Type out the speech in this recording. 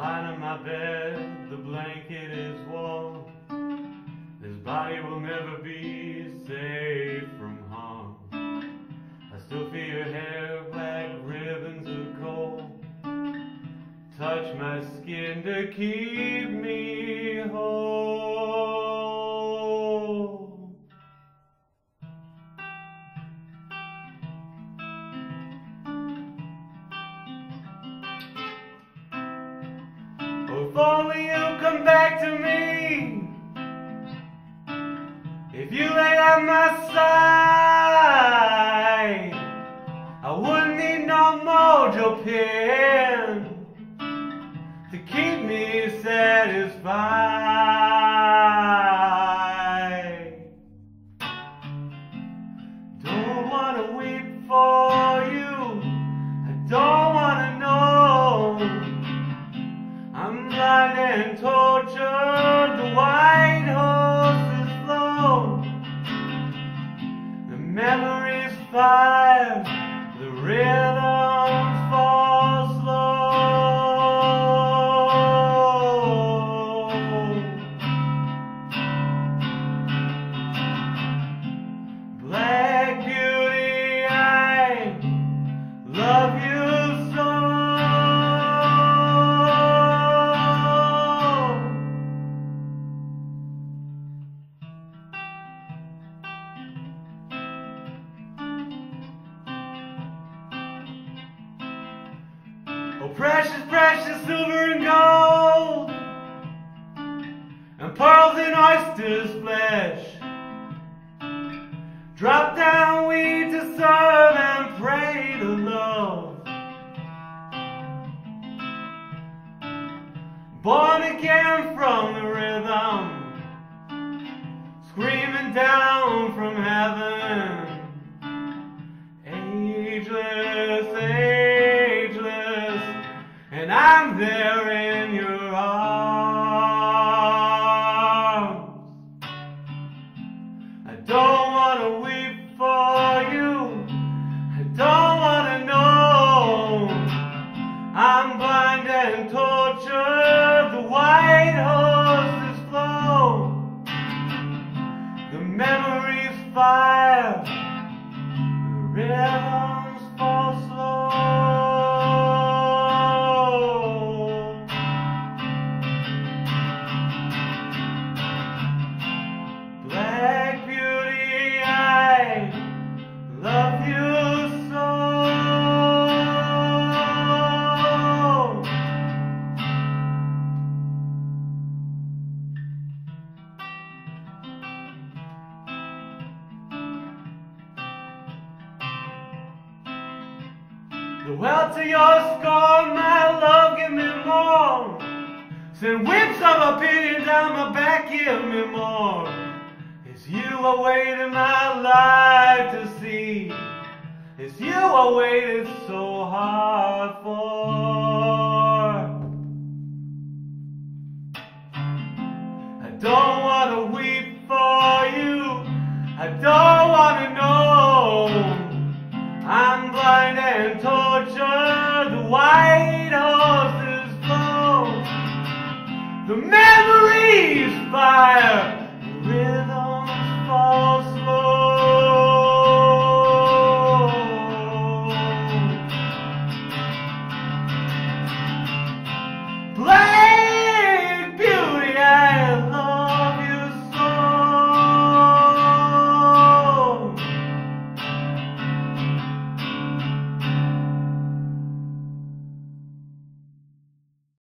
line of my bed, the blanket is warm. This body will never be safe from harm. I still feel your hair, black ribbons of coal. Touch my skin to keep me if only you come back to me. If you lay at my side, I wouldn't need no mojo pin to keep me satisfied. Blind and tortured. The white horses flow. The memories fire. The rhythms Precious, precious silver and gold, and pearls and oysters flesh. Drop down we to serve and pray to love. Born again from the rhythm, screaming down from heaven. The well to your scorn, my love, give me more. Send whips of opinion down my back, give me more. It's you I waited my life to see. It's you I waited so hard for. I don't wanna weep for you. I don't. white horses blow, the memories fire.